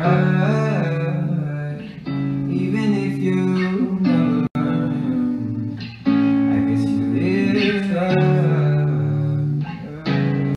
cry